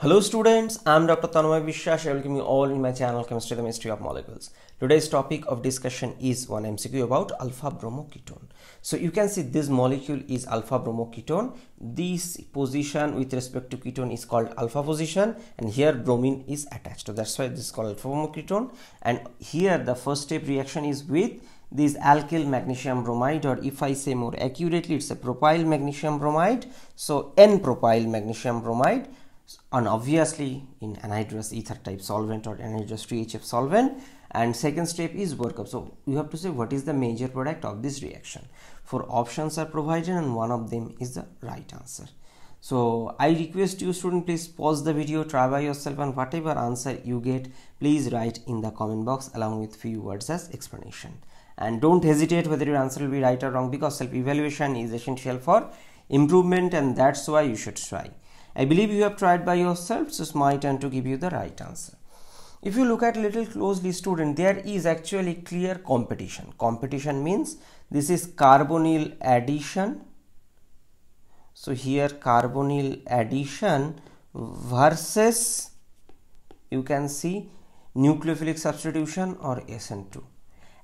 Hello students, I am Dr. Tanmoy Biswas. I welcome you all in my channel Chemistry the Mystery of Molecules. Today's topic of discussion is one MCQ about alpha bromoketone. So you can see this molecule is alpha bromoketone. This position with respect to ketone is called alpha position and here bromine is attached. So that's why this is called alpha bromoketone and here the first step reaction is with this alkyl magnesium bromide or if I say more accurately it's a propyl magnesium bromide. So N-propyl magnesium bromide and obviously in anhydrous ether type solvent or anhydrous THF solvent. And second step is workup. So you have to say what is the major product of this reaction. Four options are provided and one of them is the right answer. So i request you student please pause the video try by yourself and whatever answer you get please write in the comment box along with few words as explanation. And don't hesitate whether your answer will be right or wrong because self evaluation is essential for improvement and that's why you should try I believe you have tried by yourself, so it's my turn to give you the right answer. If you look at a little closely student, there is actually clear competition. Competition means this is carbonyl addition. So here carbonyl addition versus you can see nucleophilic substitution or SN2.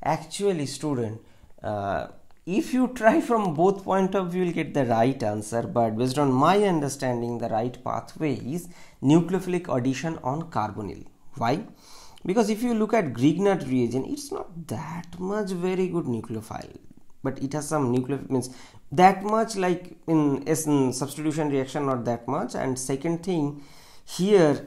Actually student, uh, if you try from both point of view you'll get the right answer but based on my understanding the right pathway is nucleophilic addition on carbonyl. Why? Because if you look at grignard reagent it's not that much very good nucleophile but it has some nucleophilic means that much like in, in substitution reaction not that much. And second thing here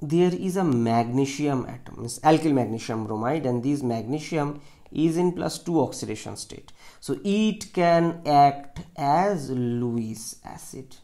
there is a magnesium atom means alkyl magnesium bromide and this magnesium is in plus 2 oxidation state. So it can act as Lewis acid.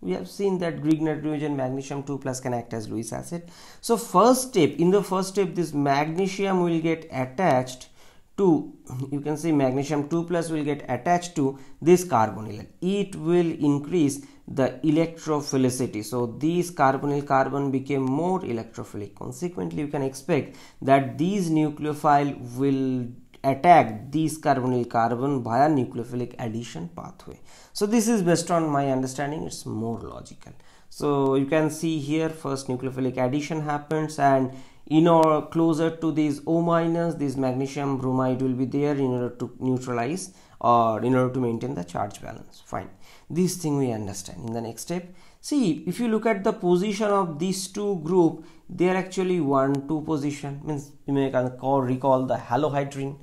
We have seen that Grignard reagent magnesium 2 plus can act as Lewis acid. So first step in the first step this magnesium will get attached to you can see magnesium 2 plus will get attached to this carbonyl. It will increase the electrophilicity. So these carbonyl carbon became more electrophilic. Consequently you can expect that these nucleophile will attack these carbonyl carbon via nucleophilic addition pathway. So this is based on my understanding. It's more logical. So you can see here first nucleophilic addition happens and in or closer to this O minus this magnesium bromide will be there in order to neutralize or in order to maintain the charge balance. Fine. This thing we understand. In the next step see if you look at the position of these two group they are actually one two position. Means you may call recall the halohydrin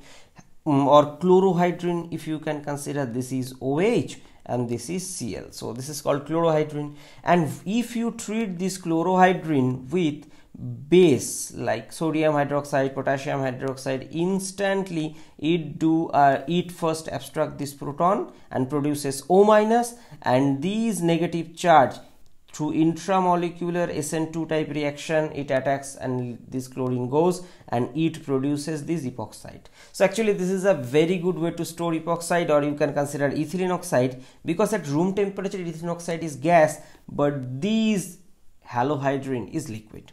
um, or chlorohydrin if you can consider this is OH and this is Cl. So this is called chlorohydrin. And if you treat this chlorohydrin with base like sodium hydroxide potassium hydroxide instantly it do uh, it first abstract this proton and produces o minus and these negative charge through intramolecular SN2 type reaction it attacks and this chlorine goes and it produces this epoxide. So actually this is a very good way to store epoxide or you can consider ethylene oxide because at room temperature ethylene oxide is gas but these halohydrin is liquid.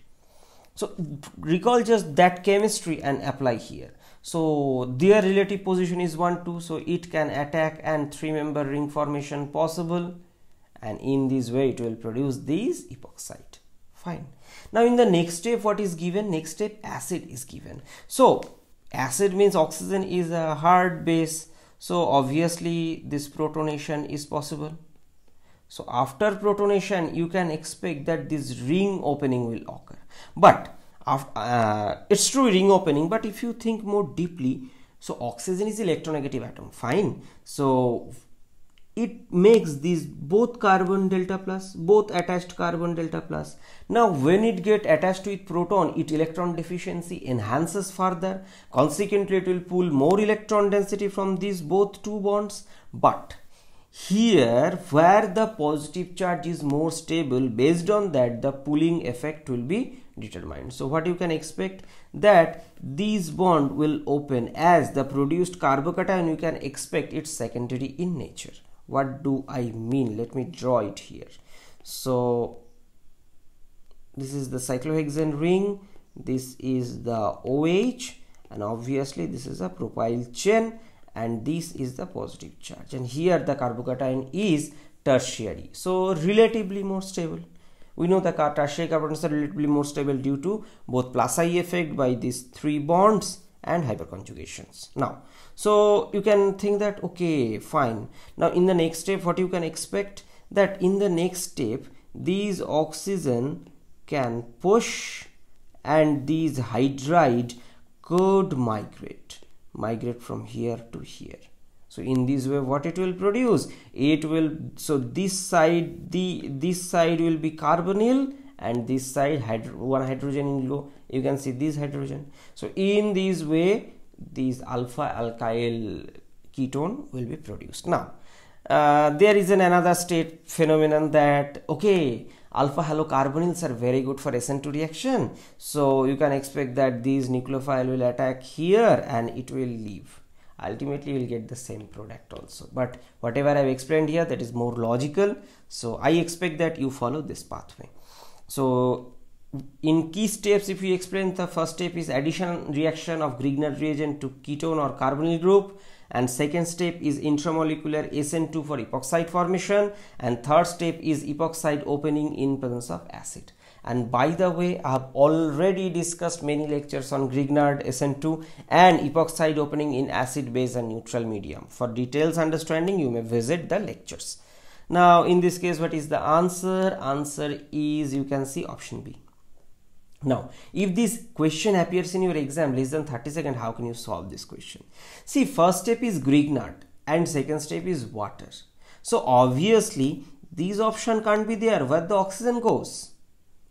So recall just that chemistry and apply here. So their relative position is 1 2 so it can attack and three member ring formation possible. And in this way it will produce this epoxide. Fine. Now in the next step what is given? Next step acid is given. So acid means oxygen is a hard base. So obviously this protonation is possible. So after protonation you can expect that this ring opening will occur but uh, it's true ring opening but if you think more deeply so oxygen is electronegative atom fine. So it makes these both carbon delta plus both attached carbon delta plus. Now when it get attached with proton it electron deficiency enhances further. Consequently it will pull more electron density from these both two bonds. But here where the positive charge is more stable based on that the pulling effect will be determined. So what you can expect? That these bond will open as the produced carbocation you can expect it's secondary in nature. What do I mean? Let me draw it here. So this is the cyclohexane ring. This is the OH and obviously this is a propyl chain and this is the positive charge. And here the carbocation is tertiary. So relatively more stable. We know the tertiary carbocations are relatively more stable due to both plus I effect by these three bonds and hyperconjugations. Now so you can think that okay fine. Now in the next step what you can expect that in the next step these oxygen can push and these hydride could migrate migrate from here to here. So in this way what it will produce? It will so this side the this side will be carbonyl and this side hydro, one hydrogen in low. You can see this hydrogen. So in this way these alpha alkyl ketone will be produced. Now uh, there is an another state phenomenon that okay alpha halocarbonyls are very good for SN2 reaction. So you can expect that these nucleophile will attack here and it will leave. Ultimately you will get the same product also. But whatever I've explained here that is more logical. So I expect that you follow this pathway. So in key steps if we explain the first step is addition reaction of Grignard reagent to ketone or carbonyl group and second step is intramolecular SN2 for epoxide formation. And third step is epoxide opening in presence of acid. And by the way I have already discussed many lectures on Grignard SN2 and epoxide opening in acid base and neutral medium. For details understanding you may visit the lectures. Now in this case what is the answer? Answer is you can see option B now, if this question appears in your exam less than 30 seconds, how can you solve this question? See, first step is Grignard and second step is water. So, obviously, these option can't be there where the oxygen goes.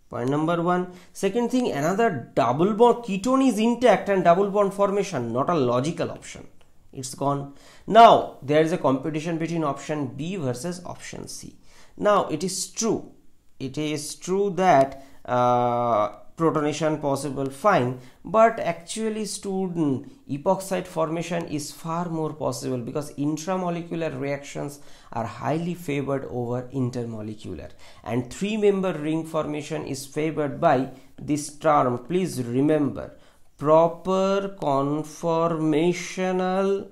Point number one. Second thing, another double bond ketone is intact and double bond formation, not a logical option. It's gone. Now, there is a competition between option B versus option C. Now, it is true. It is true that uh, protonation possible fine. But actually student epoxide formation is far more possible because intramolecular reactions are highly favored over intermolecular. And three member ring formation is favored by this term. Please remember proper conformational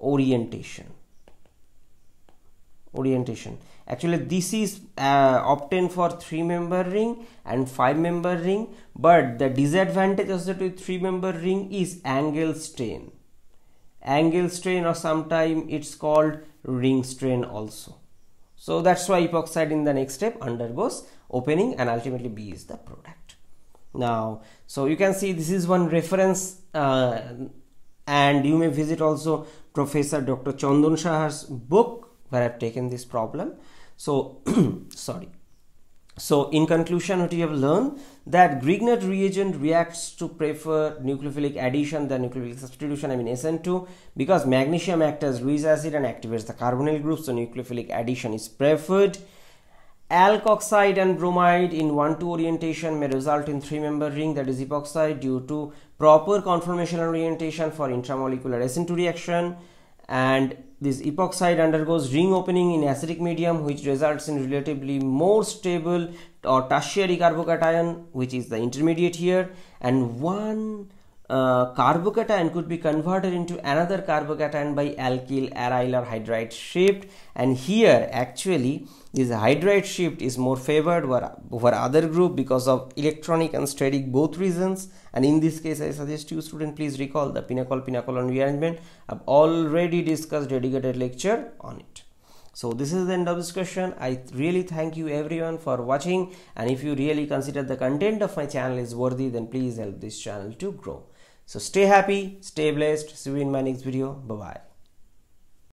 orientation orientation. Actually this is uh, obtained for three member ring and five member ring but the disadvantage associated with three member ring is angle strain. Angle strain or sometime it's called ring strain also. So that's why epoxide in the next step undergoes opening and ultimately b is the product. Now so you can see this is one reference uh, and you may visit also professor dr chandan shahar's book where i've taken this problem so, sorry. So, in conclusion, what you have learned that Grignard reagent reacts to prefer nucleophilic addition than nucleophilic substitution, I mean SN2, because magnesium acts as Lewis acid and activates the carbonyl group, so nucleophilic addition is preferred. Alkoxide and bromide in 1-2 orientation may result in 3-member ring that is epoxide due to proper conformational orientation for intramolecular SN2 reaction and this epoxide undergoes ring opening in acidic medium which results in relatively more stable or tertiary carbocation which is the intermediate here. And one uh, carbocation could be converted into another carbocation by alkyl aryl or hydride shift and here actually this hydride shift is more favored over, other group because of electronic and static both reasons. And in this case I suggest you student please recall the pinacol pinacolone rearrangement. I've already discussed dedicated lecture on it. So this is the end of discussion. I really thank you everyone for watching. And if you really consider the content of my channel is worthy then please help this channel to grow so stay happy, stay blessed. See you in my next video. Bye bye.